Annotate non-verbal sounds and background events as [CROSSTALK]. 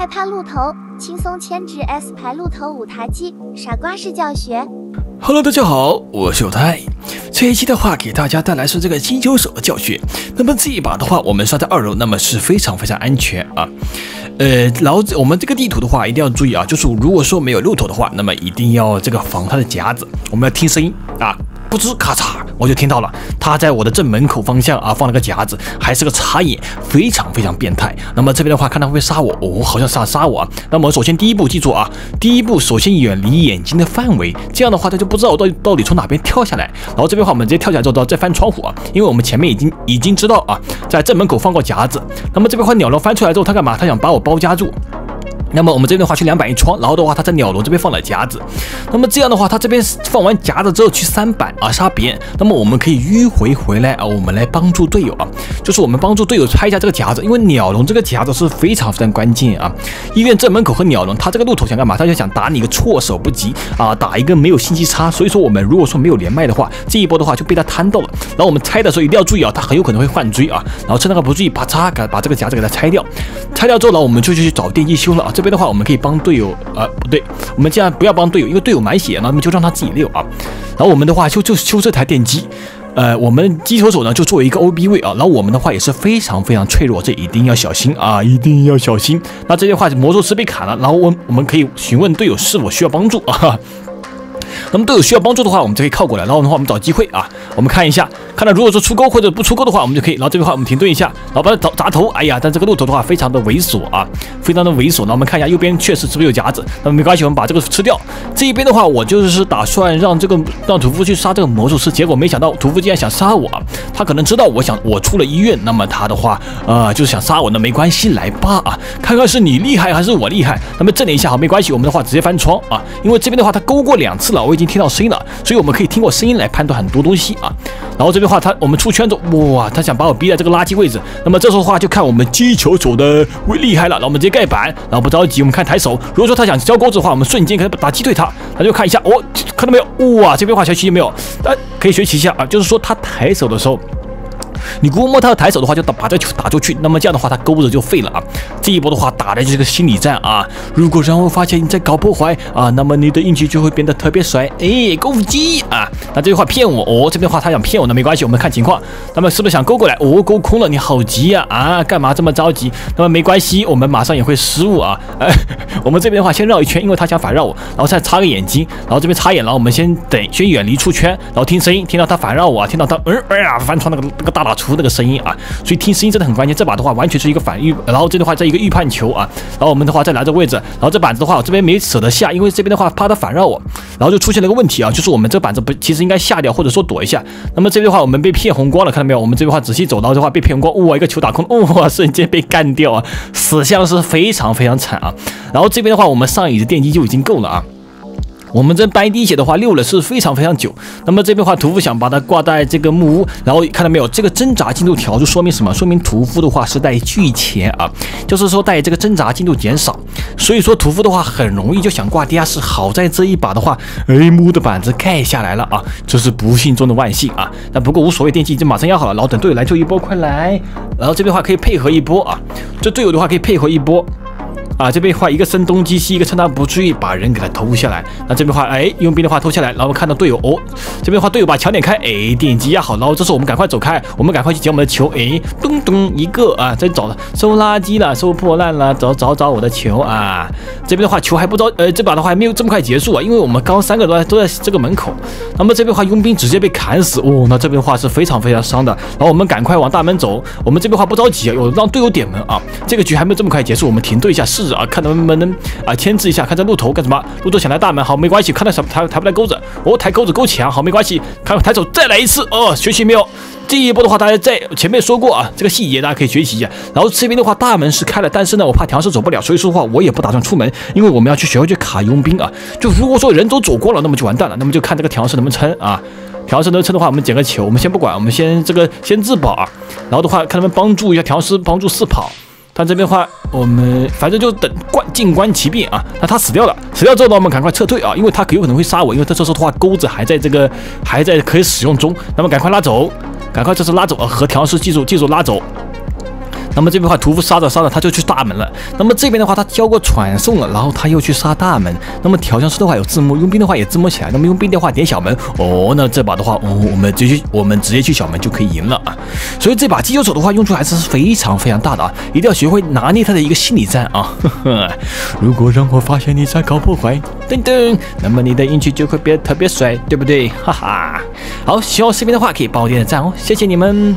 害怕鹿头，轻松牵制 S 排鹿头五台机，傻瓜式教学。Hello，大家好，我是有泰。这一期的话，给大家带来是这个金球手的教学。那么这一把的话，我们刷在二楼，那么是非常非常安全啊。呃，然后我们这个地图的话，一定要注意啊，就是如果说没有鹿头的话，那么一定要这个防它的夹子，我们要听声音啊。不知咔嚓，我就听到了，他在我的正门口方向啊放了个夹子，还是个插眼，非常非常变态。那么这边的话，看他会不会杀我？哦，好像是要杀我啊。那么首先第一步记住啊，第一步首先远离眼睛的范围，这样的话他就不知道我到底到底从哪边跳下来。然后这边的话，我们直接跳下来之后再翻窗户啊，因为我们前面已经已经知道啊，在正门口放过夹子。那么这边话鸟笼翻出来之后，他干嘛？他想把我包夹住。那么我们这边的话去两板一窗，然后的话他在鸟笼这边放了夹子，那么这样的话他这边放完夹子之后去三板啊杀别人，那么我们可以迂回回来啊，我们来帮助队友啊，就是我们帮助队友拆一下这个夹子，因为鸟笼这个夹子是非常非常关键啊。医院正门口和鸟笼，他这个鹿头想干嘛？他就想打你一个措手不及啊，打一个没有信息差。所以说我们如果说没有连麦的话，这一波的话就被他摊到了。然后我们拆的时候一定要注意啊，他很有可能会换追啊，然后趁那个不注意，把嚓给把这个夹子给他拆掉，拆掉之后呢，我们就去找电机修了啊。这边的话我们可以帮。队友啊，不对，我们这样不要帮队友，因为队友满血，那么就让他自己溜啊。然后我们的话就就修这台电机，呃，我们机球手呢就作为一个 O B 位啊，然后我们的话也是非常非常脆弱，这一定要小心啊，一定要小心。那这句话魔术师被砍了，然后我我们可以询问队友是否需要帮助啊。那么队友需要帮助的话，我们就可以靠过来。然后的话，我们找机会啊，我们看一下，看到如果说出钩或者不出钩的话，我们就可以。然后这边的话我们停顿一下，然后把它砸砸头。哎呀，但这个鹿头的话非常的猥琐啊，非常的猥琐。那我们看一下右边确实是不是有夹子？那么没关系，我们把这个吃掉。这一边的话，我就是打算让这个让屠夫去杀这个魔术师，结果没想到屠夫竟然想杀我啊。他可能知道我想我出了医院，那么他的话呃就是想杀我。那没关系，来吧啊，看看是你厉害还是我厉害。那么正点一下好，没关系，我们的话直接翻窗啊，因为这边的话他勾过两次了，我已经听到声音了。所以我们可以听过声音来判断很多东西啊。然后这边话，他我们出圈子，哇，他想把我逼在这个垃圾位置。那么这时候的话就看我们击球手的威厉害了。然后我们直接盖板，然后不着急，我们看抬手。如果说他想交钩子的话，我们瞬间可以打击退他。他就看一下，哦，看到没有？哇，这边话学习没有？哎，可以学习一下啊，就是说他抬手的时候。你估摸他要抬手的话，就打把这球打出去，那么这样的话他钩子就废了啊！这一波的话打的就是个心理战啊！如果让我发现你在搞破坏啊，那么你的运气就会变得特别衰。哎，攻击啊！那这句话骗我哦，这边的话他想骗我，那没关系，我们看情况。那么是不是想勾过来？哦，勾空了，你好急呀啊！干嘛这么着急？那么没关系，我们马上也会失误啊！哎，我们这边的话先绕一圈，因为他想反绕我，然后再插个眼睛，然后这边插眼，然后我们先等，先远离出圈，然后听声音，听到他反绕我，听到他嗯哎呀翻窗那个那个大打出。那个声音啊，所以听声音真的很关键。这把的话完全是一个反预，然后这的话在一个预判球啊，然后我们的话再拿这位置，然后这板子的话我这边没舍得下，因为这边的话怕他反绕我，然后就出现了一个问题啊，就是我们这板子不其实应该下掉或者说躲一下。那么这边的话我们被骗红光了，看到没有？我们这边话仔细走然后的话被骗红光，哇，一个球打空，哇，瞬间被干掉啊，死相是非常非常惨啊。然后这边的话我们上椅的电机就已经够了啊。我们这白滴血的话溜了是非常非常久，那么这边话屠夫想把它挂在这个木屋，然后看到没有，这个挣扎进度条就说明什么？说明屠夫的话是带巨钱啊，就是说带这个挣扎进度减少，所以说屠夫的话很容易就想挂地下室。好在这一把的话，哎，木的板子盖下来了啊，这是不幸中的万幸啊。那不过无所谓，电器已经马上要好了，然后等队友来救一波，快来，然后这边的话可以配合一波啊，这队友的话可以配合一波。啊，这边的话一个声东击西，一个趁他不注意把人给他偷下来。那这边的话，哎，佣兵的话偷下来，然后看到队友哦，这边的话队友把墙点开，哎，点击压好，然后这时候我们赶快走开，我们赶快去捡我们的球，哎，咚咚一个啊，在找收垃圾了，收破烂了，找找找我的球啊。这边的话球还不着，呃，这把的话还没有这么快结束啊，因为我们刚三个都在都在这个门口。那么这边的话佣兵直接被砍死，哦，那这边的话是非常非常伤的。然后我们赶快往大门走，我们这边的话不着急啊，有让队友点门啊，这个局还没有这么快结束，我们停顿一下试试。啊，看能不能啊牵制一下，看这鹿头干什么？鹿头想来大门，好，没关系，看到什么抬抬不来钩子，哦，抬钩子勾墙，好，没关系，看抬手再来一次，哦，学习没有？这一波的话，大家在前面说过啊，这个细节大家可以学习一下。然后这边的话，大门是开了，但是呢，我怕调试走不了，所以说的话，我也不打算出门，因为我们要去学会去卡佣兵啊。就如果说人都走过了，那么就完蛋了，那么就看这个调试能不能撑啊。调试能撑的话，我们捡个球，我们先不管，我们先这个先自保啊。然后的话，看他们帮助一下调试，帮助四跑。那这边的话，我们反正就等观静观其变啊。那他死掉了，死掉之后呢，我们赶快撤退啊，因为他有可能会杀我，因为他这时候的话钩子还在这个还在可以使用中。那么赶快拉走，赶快这次拉走啊，和调试技术技术拉走。那么这边的话，屠夫杀着杀着他就去大门了。那么这边的话，他交过传送了，然后他又去杀大门。那么调香师的话有字幕，佣兵的话也字幕起来。那么佣兵的话点小门，哦，那这把的话，哦，我们直接我们直接去小门就可以赢了啊。所以这把击球手的话用处还是非常非常大的啊，一定要学会拿捏他的一个心理战啊。呵 [LAUGHS] 呵如果让我发现你在搞破坏，噔噔，那么你的运气就会变得特别帅，对不对？哈哈。好，希望视频的话可以帮我点点赞哦，谢谢你们。